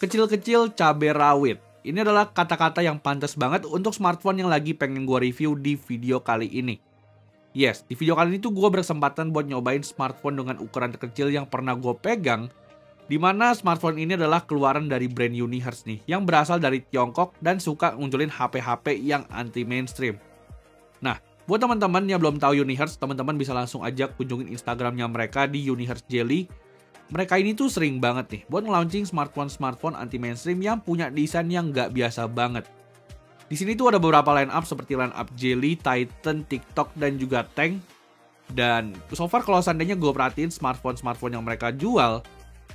Kecil-kecil cabai rawit. Ini adalah kata-kata yang pantas banget untuk smartphone yang lagi pengen gue review di video kali ini. Yes, di video kali ini tuh gue berkesempatan buat nyobain smartphone dengan ukuran terkecil yang pernah gue pegang di mana smartphone ini adalah keluaran dari brand Unihertz nih, yang berasal dari Tiongkok dan suka ngunculin HP-HP yang anti mainstream. Nah, buat teman-teman yang belum tahu Unihertz, teman-teman bisa langsung aja kunjungin Instagramnya mereka di Unihertz Jelly. Mereka ini tuh sering banget nih buat launching smartphone-smartphone anti mainstream yang punya desain yang nggak biasa banget. Di sini tuh ada beberapa line up seperti line up Jelly, Titan, TikTok, dan juga Tank. Dan so far kalau seandainya gue perhatiin smartphone-smartphone yang mereka jual,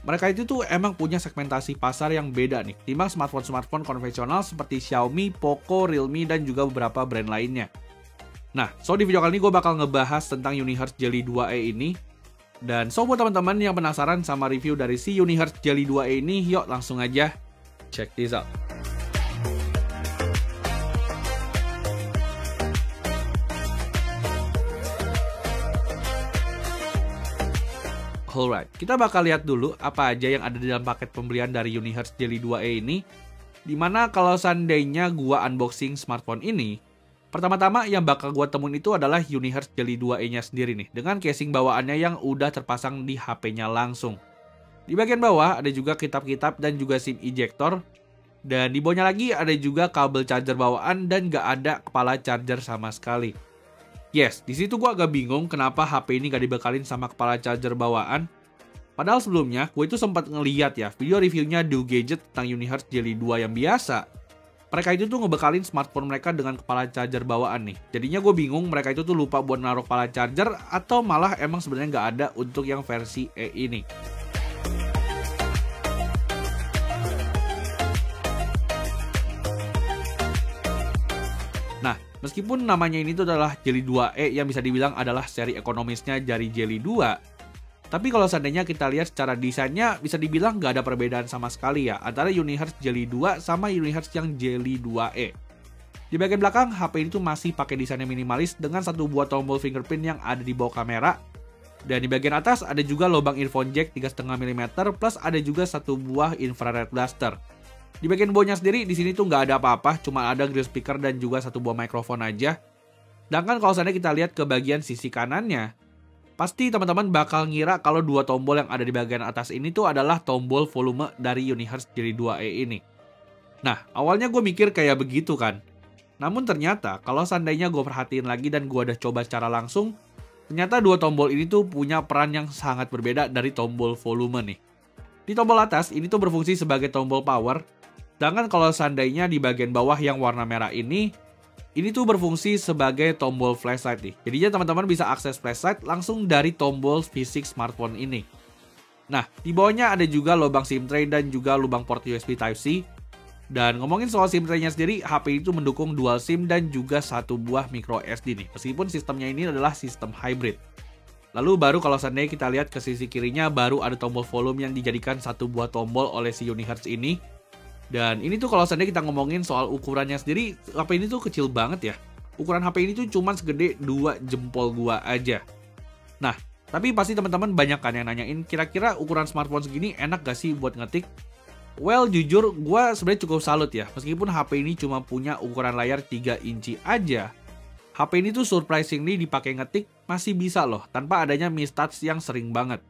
mereka itu tuh emang punya segmentasi pasar yang beda nih, timbang smartphone-smartphone konvensional seperti Xiaomi, Poco, Realme, dan juga beberapa brand lainnya. Nah, so di video kali ini gue bakal ngebahas tentang Unihertz Jelly 2e ini. Dan so buat teman-teman yang penasaran sama review dari si Unihertz Jelly 2e ini, yuk langsung aja check this out. Alright, kita bakal lihat dulu apa aja yang ada di dalam paket pembelian dari Unihertz Jelly 2e ini. Di mana kalau seandainya gua unboxing smartphone ini, pertama-tama yang bakal gua temuin itu adalah Unihertz Jelly 2e-nya sendiri nih, dengan casing bawaannya yang udah terpasang di HP-nya langsung. Di bagian bawah ada juga kitab-kitab dan juga SIM ejector. Dan di bawahnya lagi ada juga kabel charger bawaan dan gak ada kepala charger sama sekali. Yes, di situ gue agak bingung kenapa HP ini gak dibekalin sama kepala charger bawaan. Padahal sebelumnya, gue itu sempat ngeliat ya video reviewnya Do Gadget tentang Unihertz Jelly 2 yang biasa. Mereka itu tuh ngebekalin smartphone mereka dengan kepala charger bawaan nih. Jadinya gue bingung mereka itu tuh lupa buat naruh kepala charger atau malah emang sebenarnya nggak ada untuk yang versi E ini. Meskipun namanya ini tuh adalah Jelly 2E yang bisa dibilang adalah seri ekonomisnya dari Jelly 2, tapi kalau seandainya kita lihat secara desainnya bisa dibilang nggak ada perbedaan sama sekali ya antara Unihertz Jelly 2 sama Unihertz yang Jelly 2E. Di bagian belakang, HP ini tuh masih pakai desain yang minimalis dengan satu buah tombol fingerprint yang ada di bawah kamera. Dan di bagian atas ada juga lubang earphone jack 3,5 mm plus ada juga satu buah infrared blaster. Di bagian bawahnya sendiri di sini tuh nggak ada apa-apa, cuma ada grill speaker dan juga satu buah mikrofon aja. Sedangkan kalau seandainya kita lihat ke bagian sisi kanannya, pasti teman-teman bakal ngira kalau dua tombol yang ada di bagian atas ini tuh adalah tombol volume dari Unihertz Jelly 2E ini. Nah, awalnya gue mikir kayak begitu kan. Namun ternyata kalau seandainya gue perhatiin lagi dan gue udah coba secara langsung, ternyata dua tombol ini tuh punya peran yang sangat berbeda dari tombol volume nih. Di tombol atas ini tuh berfungsi sebagai tombol power Sedangkan kalau seandainya di bagian bawah yang warna merah ini, ini tuh berfungsi sebagai tombol flashlight nih. Jadinya teman-teman bisa akses flashlight langsung dari tombol fisik smartphone ini. Nah, di bawahnya ada juga lubang SIM tray dan juga lubang port USB Type-C. Dan ngomongin soal SIM tray-nya sendiri, HP itu mendukung dual SIM dan juga satu buah micro SD nih. Meskipun sistemnya ini adalah sistem hybrid. Lalu baru kalau seandainya kita lihat ke sisi kirinya, baru ada tombol volume yang dijadikan satu buah tombol oleh si Unihertz ini dan ini tuh kalau seandainya kita ngomongin soal ukurannya sendiri, HP ini tuh kecil banget ya. Ukuran HP ini tuh cuma segede dua jempol gua aja. Nah, tapi pasti teman-teman banyak kan yang nanyain, kira-kira ukuran smartphone segini enak gak sih buat ngetik? Well, jujur, gue sebenarnya cukup salut ya. Meskipun HP ini cuma punya ukuran layar 3 inci aja, HP ini tuh surprisingly dipakai ngetik masih bisa loh, tanpa adanya mistouch yang sering banget.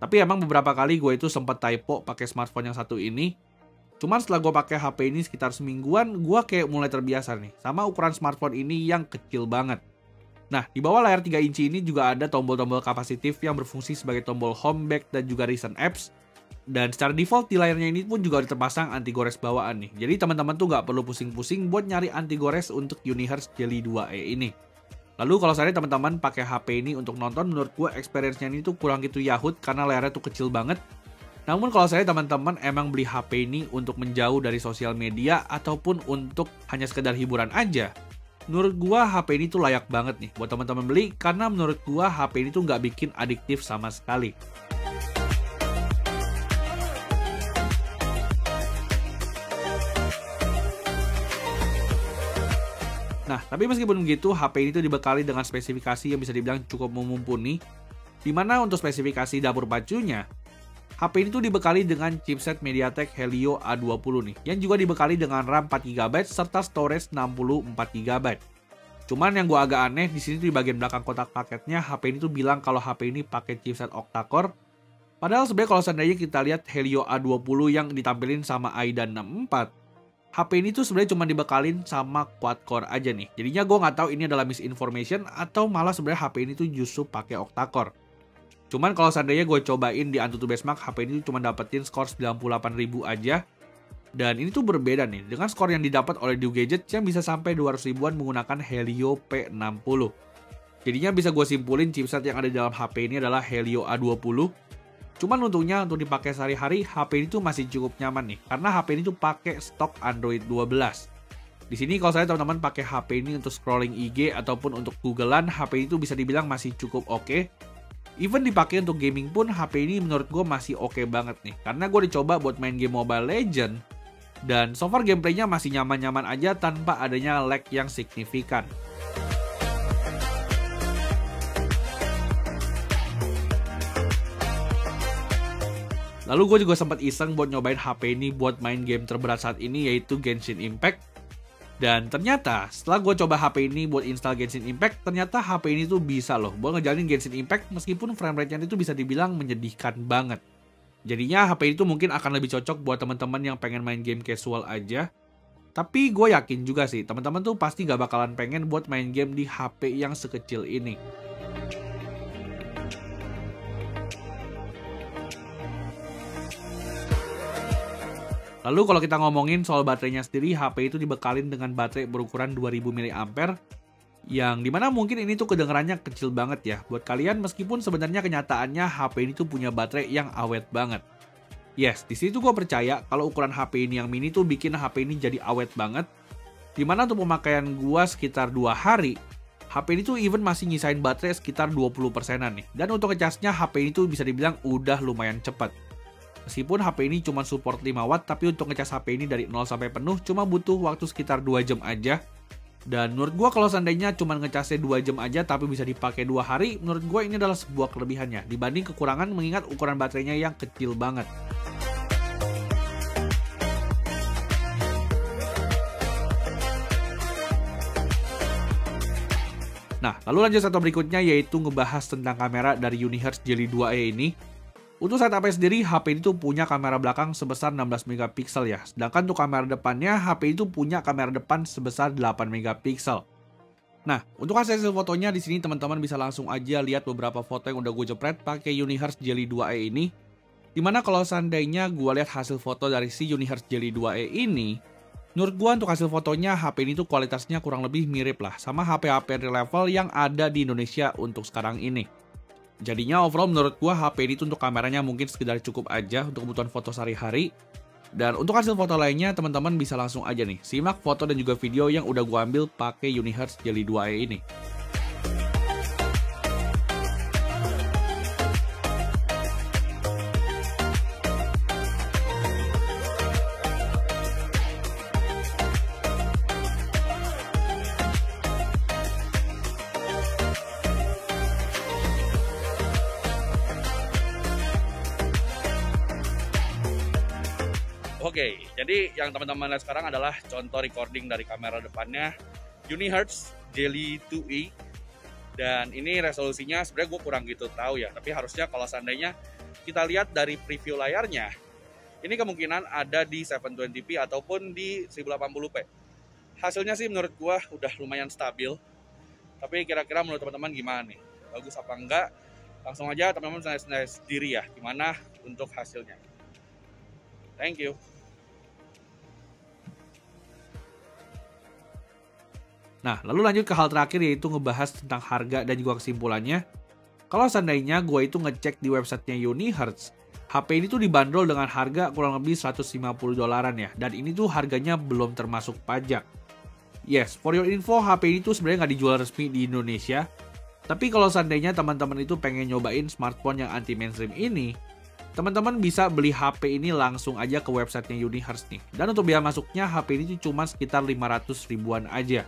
Tapi emang beberapa kali gue itu sempat typo pakai smartphone yang satu ini, Cuman setelah gue pakai HP ini sekitar semingguan, gue kayak mulai terbiasa nih sama ukuran smartphone ini yang kecil banget. Nah, di bawah layar 3 inci ini juga ada tombol-tombol kapasitif yang berfungsi sebagai tombol home back dan juga recent apps. Dan secara default di layarnya ini pun juga terpasang anti gores bawaan nih. Jadi teman-teman tuh nggak perlu pusing-pusing buat nyari anti gores untuk Unihertz Jelly 2e ini. Lalu kalau saya teman-teman pakai HP ini untuk nonton, menurut gue experience-nya ini tuh kurang gitu yahut karena layarnya tuh kecil banget namun kalau saya teman-teman emang beli HP ini untuk menjauh dari sosial media ataupun untuk hanya sekedar hiburan aja, menurut gua HP ini tuh layak banget nih buat teman-teman beli karena menurut gua HP ini tuh nggak bikin adiktif sama sekali. Nah, tapi meskipun begitu, HP ini tuh dibekali dengan spesifikasi yang bisa dibilang cukup mumpuni, di mana untuk spesifikasi dapur pacunya, HP ini tuh dibekali dengan chipset MediaTek Helio A20 nih, yang juga dibekali dengan RAM 4GB serta storage 64GB. Cuman yang gua agak aneh di sini tuh di bagian belakang kotak paketnya HP ini tuh bilang kalau HP ini pakai chipset octa-core. Padahal sebenarnya kalau seandainya kita lihat Helio A20 yang ditampilin sama Aidan 64, HP ini tuh sebenarnya cuma dibekalin sama quad core aja nih. Jadinya gue nggak tahu ini adalah misinformation atau malah sebenarnya HP ini tuh justru pakai octa core. Cuman kalau seandainya gue cobain di Antutu Benchmark, HP ini cuma dapetin skor 98.000 aja. Dan ini tuh berbeda nih dengan skor yang didapat oleh Dew Gadget yang bisa sampai 200 ribuan menggunakan Helio P60. Jadinya bisa gue simpulin chipset yang ada di dalam HP ini adalah Helio A20. Cuman untungnya untuk dipakai sehari-hari, HP ini tuh masih cukup nyaman nih. Karena HP ini tuh pakai stok Android 12. Di sini kalau saya teman-teman pakai HP ini untuk scrolling IG ataupun untuk Googlean, HP itu bisa dibilang masih cukup oke. Okay Even dipakai untuk gaming pun HP ini menurut gue masih oke okay banget nih. Karena gue dicoba buat main game Mobile Legend. Dan so far gameplaynya masih nyaman-nyaman aja tanpa adanya lag yang signifikan. Lalu gue juga sempat iseng buat nyobain HP ini buat main game terberat saat ini yaitu Genshin Impact dan ternyata setelah gue coba HP ini buat install Genshin Impact, ternyata HP ini tuh bisa loh buat ngejalanin Genshin Impact meskipun frame rate-nya itu bisa dibilang menyedihkan banget. Jadinya HP itu mungkin akan lebih cocok buat teman-teman yang pengen main game casual aja. Tapi gue yakin juga sih, teman-teman tuh pasti gak bakalan pengen buat main game di HP yang sekecil ini. Lalu kalau kita ngomongin soal baterainya sendiri, HP itu dibekalin dengan baterai berukuran 2000 mAh yang di mana mungkin ini tuh kedengarannya kecil banget ya buat kalian meskipun sebenarnya kenyataannya HP ini tuh punya baterai yang awet banget. Yes, di situ gue percaya kalau ukuran HP ini yang mini tuh bikin HP ini jadi awet banget. Di mana untuk pemakaian gue sekitar 2 hari, HP ini tuh even masih nyisain baterai sekitar 20 persenan nih. Dan untuk ngecasnya HP ini tuh bisa dibilang udah lumayan cepat. Meskipun HP ini cuma support 5 watt, tapi untuk ngecas HP ini dari 0 sampai penuh cuma butuh waktu sekitar 2 jam aja. Dan menurut gue kalau seandainya cuma ngecasnya 2 jam aja tapi bisa dipakai 2 hari, menurut gue ini adalah sebuah kelebihannya dibanding kekurangan mengingat ukuran baterainya yang kecil banget. Nah, lalu lanjut satu berikutnya yaitu ngebahas tentang kamera dari Unihertz Jelly 2e ini. Untuk setup sendiri, HP itu punya kamera belakang sebesar 16 megapiksel ya. Sedangkan untuk kamera depannya, HP itu punya kamera depan sebesar 8 megapiksel. Nah, untuk hasil fotonya di sini teman-teman bisa langsung aja lihat beberapa foto yang udah gue jepret pakai Unihertz Jelly 2e ini. Di mana kalau seandainya gue lihat hasil foto dari si Unihertz Jelly 2e ini, menurut gue untuk hasil fotonya HP ini tuh kualitasnya kurang lebih mirip lah sama HP-HP level yang ada di Indonesia untuk sekarang ini. Jadinya overall menurut gua HP ini tuh untuk kameranya mungkin sekedar cukup aja untuk kebutuhan foto sehari-hari. Dan untuk hasil foto lainnya teman-teman bisa langsung aja nih simak foto dan juga video yang udah gua ambil pakai Unihertz Jelly 2e ini. Jadi yang teman-teman lihat sekarang adalah contoh recording dari kamera depannya. Unihertz Jelly 2e dan ini resolusinya sebenarnya gue kurang gitu tahu ya. Tapi harusnya kalau seandainya kita lihat dari preview layarnya ini kemungkinan ada di 720p ataupun di 1080p hasilnya sih menurut gue udah lumayan stabil. Tapi kira-kira menurut teman-teman gimana nih? Bagus apa enggak? Langsung aja teman-teman bisa sendiri ya gimana untuk hasilnya. Thank you Nah, lalu lanjut ke hal terakhir yaitu ngebahas tentang harga dan juga kesimpulannya. Kalau seandainya gue itu ngecek di websitenya Unihertz, HP ini tuh dibanderol dengan harga kurang lebih 150 dolaran ya, dan ini tuh harganya belum termasuk pajak. Yes, for your info, HP ini tuh sebenarnya nggak dijual resmi di Indonesia. Tapi kalau seandainya teman-teman itu pengen nyobain smartphone yang anti mainstream ini, teman-teman bisa beli HP ini langsung aja ke websitenya Unihertz nih. Dan untuk biaya masuknya, HP ini tuh cuma sekitar 500 ribuan aja.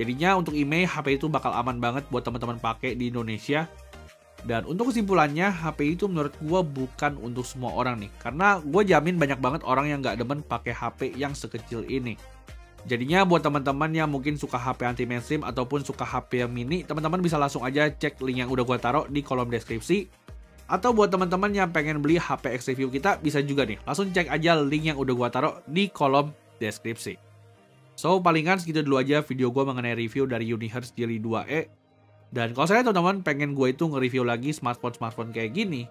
Jadinya untuk email HP itu bakal aman banget buat teman-teman pakai di Indonesia. Dan untuk kesimpulannya, HP itu menurut gue bukan untuk semua orang nih. Karena gue jamin banyak banget orang yang nggak demen pakai HP yang sekecil ini. Jadinya buat teman-teman yang mungkin suka HP anti mainstream ataupun suka HP yang mini, teman-teman bisa langsung aja cek link yang udah gue taruh di kolom deskripsi. Atau buat teman-teman yang pengen beli HP X review kita, bisa juga nih, langsung cek aja link yang udah gue taruh di kolom deskripsi. So, palingan segitu dulu aja video gue mengenai review dari Unihertz Jelly 2E. Dan kalau saya teman-teman pengen gue itu nge-review lagi smartphone-smartphone kayak gini,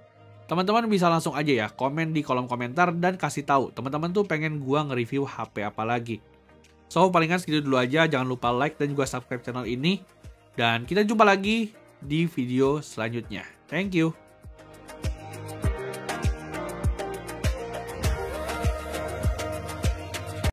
teman-teman bisa langsung aja ya komen di kolom komentar dan kasih tahu teman-teman tuh pengen gue nge-review HP apa lagi. So, palingan segitu dulu aja. Jangan lupa like dan juga subscribe channel ini. Dan kita jumpa lagi di video selanjutnya. Thank you.